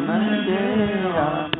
Ramade, Ramade.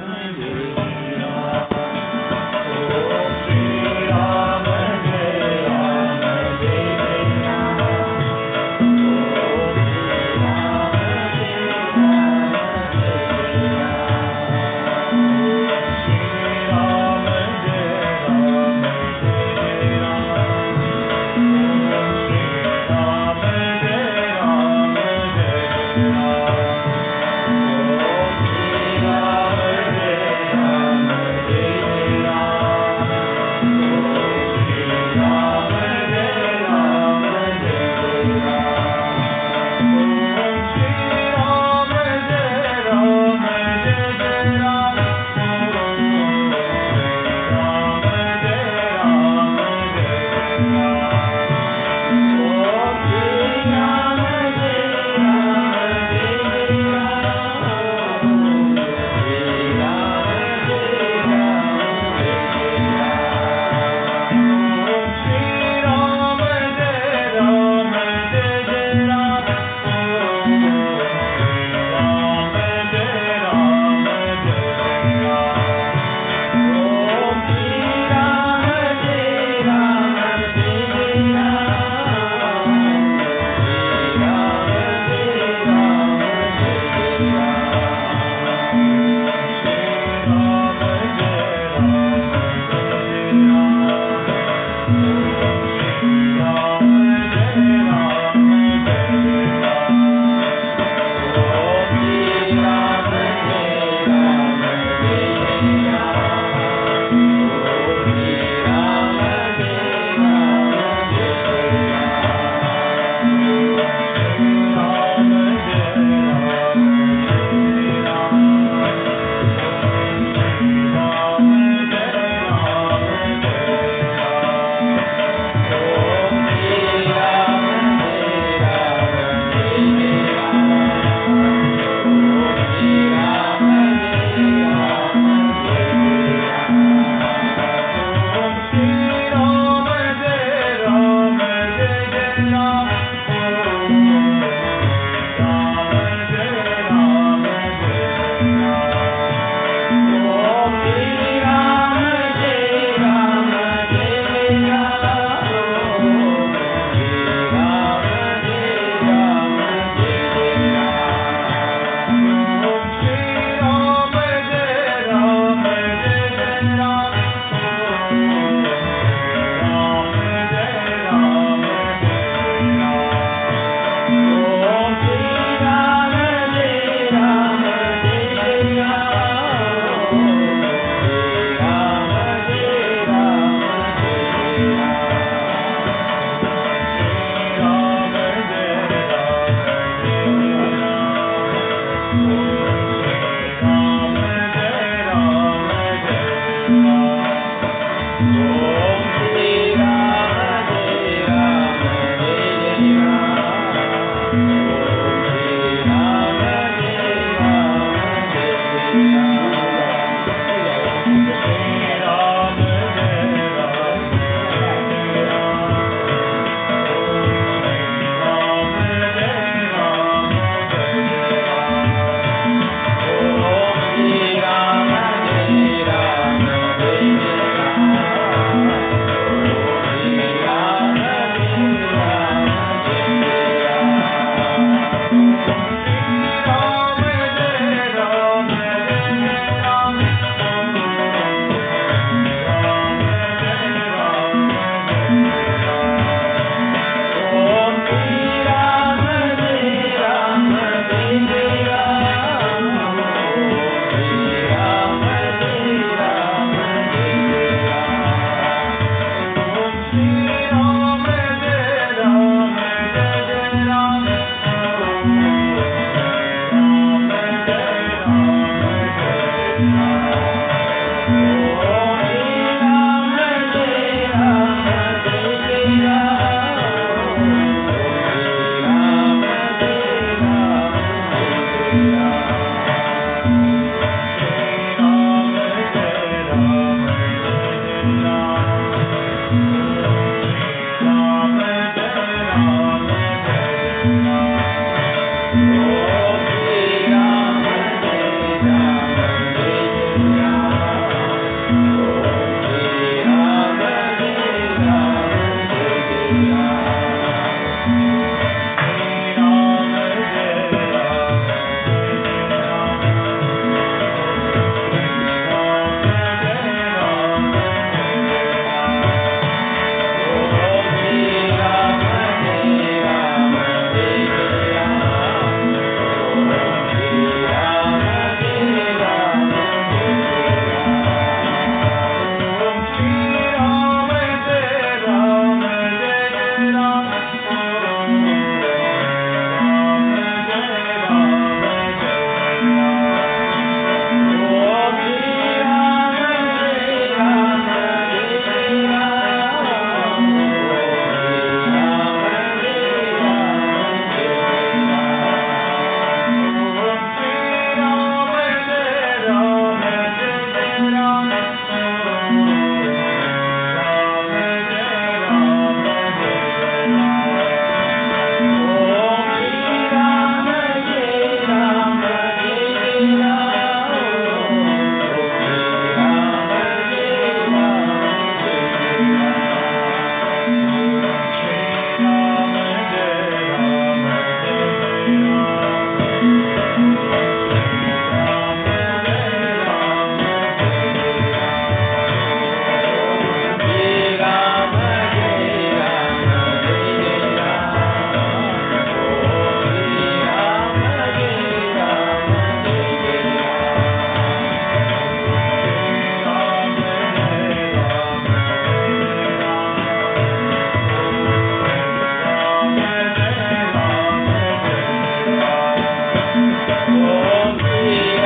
Oh, me.